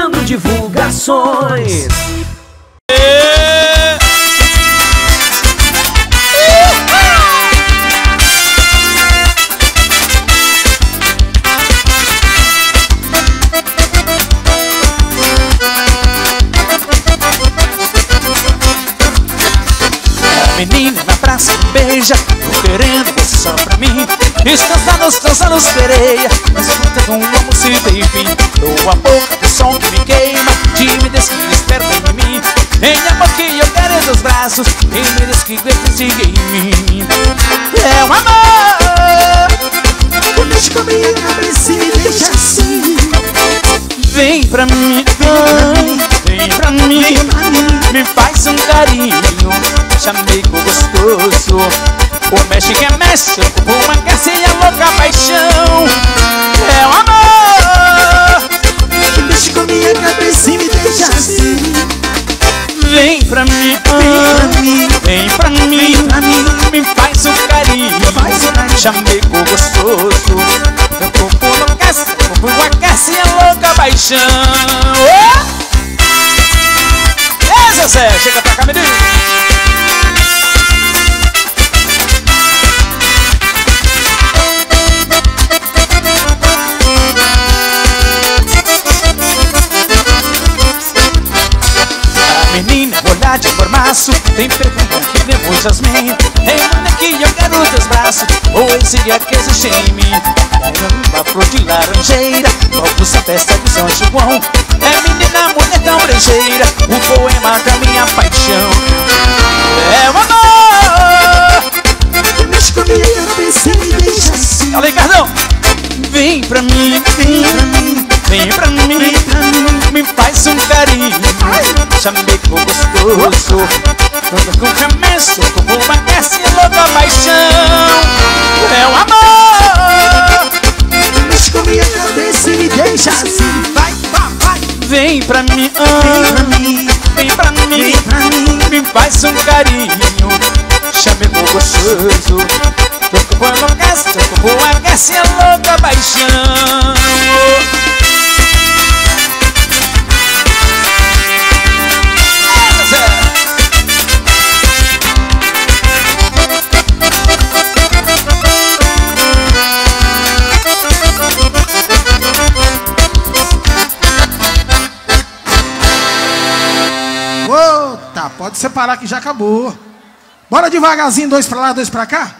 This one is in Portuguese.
ganhando divulgações. menina na praça beija Tô querendo você só pra mim Descansados, cansados, sereia Escuta com uma música e fim Dou a boca do som que me queima Tímidas que desperta em mim. Em amor que eu quero em teus braços Tímidas que siga em mim. É o amor. Mexe com a minha cabeça e deixa assim. Vem pra mim, vem pra mim, vem pra mim. Me faz um carinho, chamego gostoso. O mexe que é mexe, o corpo aquece e a louca paixão gostoso. Meu corpo enlouquece, corpo aquece e a louca paixão. Ô! Ei, Zezé, chega pra cá, menino. Menina olhar de formaço Tem perfume que É mulher que eu quero teus braços Poesia que existe em mim uma flor de laranjeira Vamos à festa de São João. É menina, mulher tão brejeira O poema da minha paixão. É o amor Mexe com e me deixa assim. Fala Cardão. Vem pra mim, vem pra mim Vem pra mim, vem pra mim Me faz um carinho. Chamego gostoso Quando com começo O pra mim, Vem pra mim, vem pra mim Me faz um carinho Chamego gostoso Teu corpo enlouquece Teu corpo aquece a louca paixão. É, tá, pode separar que já acabou. Bora devagarzinho, dois pra lá, dois pra cá.